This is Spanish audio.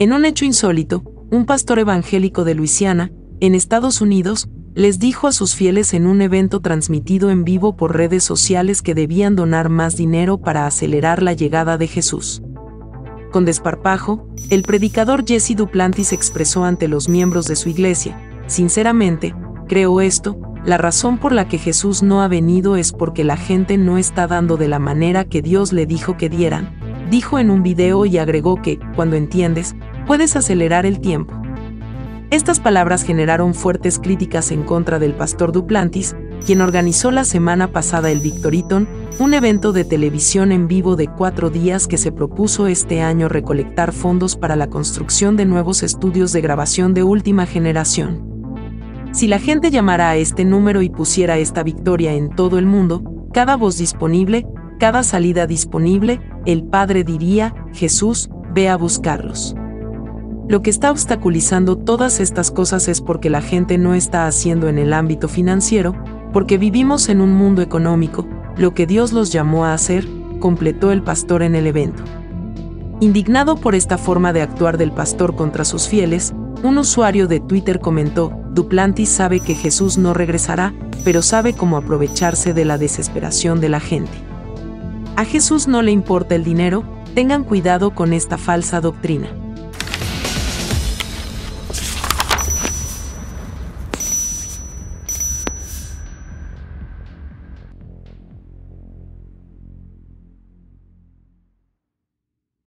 En un hecho insólito, un pastor evangélico de Luisiana, en Estados Unidos, les dijo a sus fieles en un evento transmitido en vivo por redes sociales que debían donar más dinero para acelerar la llegada de Jesús. Con desparpajo, el predicador Jesse Duplantis expresó ante los miembros de su iglesia, sinceramente, creo esto, la razón por la que Jesús no ha venido es porque la gente no está dando de la manera que Dios le dijo que dieran, dijo en un video y agregó que, cuando entiendes, puedes acelerar el tiempo. Estas palabras generaron fuertes críticas en contra del pastor Duplantis, quien organizó la semana pasada el Victoriton, un evento de televisión en vivo de cuatro días que se propuso este año recolectar fondos para la construcción de nuevos estudios de grabación de última generación. Si la gente llamara a este número y pusiera esta victoria en todo el mundo, cada voz disponible, cada salida disponible, el Padre diría, Jesús, ve a buscarlos. Lo que está obstaculizando todas estas cosas es porque la gente no está haciendo en el ámbito financiero, porque vivimos en un mundo económico, lo que Dios los llamó a hacer, completó el pastor en el evento. Indignado por esta forma de actuar del pastor contra sus fieles, un usuario de Twitter comentó, Duplantis sabe que Jesús no regresará, pero sabe cómo aprovecharse de la desesperación de la gente. A Jesús no le importa el dinero, tengan cuidado con esta falsa doctrina.